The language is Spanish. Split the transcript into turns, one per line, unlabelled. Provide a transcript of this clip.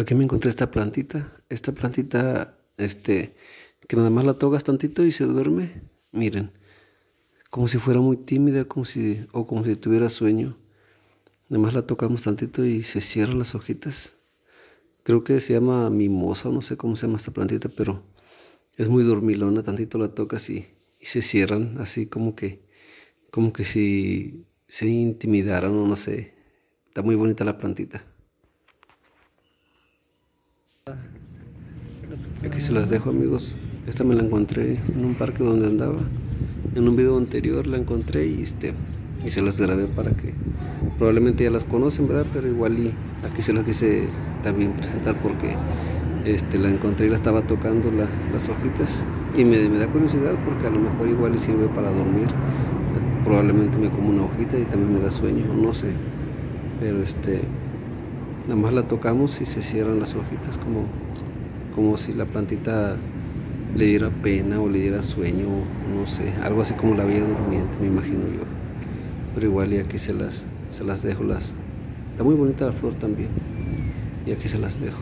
Aquí me encontré esta plantita. Esta plantita, este, que nada más la tocas tantito y se duerme. Miren, como si fuera muy tímida, como si, o como si tuviera sueño. Nada más la tocamos tantito y se cierran las hojitas. Creo que se llama mimosa, no sé cómo se llama esta plantita, pero es muy dormilona. Tantito la tocas y, y se cierran, así como que, como que si se intimidaran o no sé. Está muy bonita la plantita. Aquí se las dejo amigos. Esta me la encontré en un parque donde andaba. En un video anterior la encontré y este y se las grabé para que probablemente ya las conocen, ¿verdad? Pero igual y aquí se las quise también presentar porque este, la encontré y la estaba tocando las hojitas y me, da curiosidad porque a lo mejor igual y sirve para dormir. Probablemente me como una hojita y también me da sueño, no sé. Pero este, nada más la tocamos y se cierran las hojitas como como si la plantita le diera pena o le diera sueño, no sé, algo así como la vida durmiente, me imagino yo. Pero igual y aquí se las, se las dejo, las, está muy bonita la flor también, y aquí se las dejo.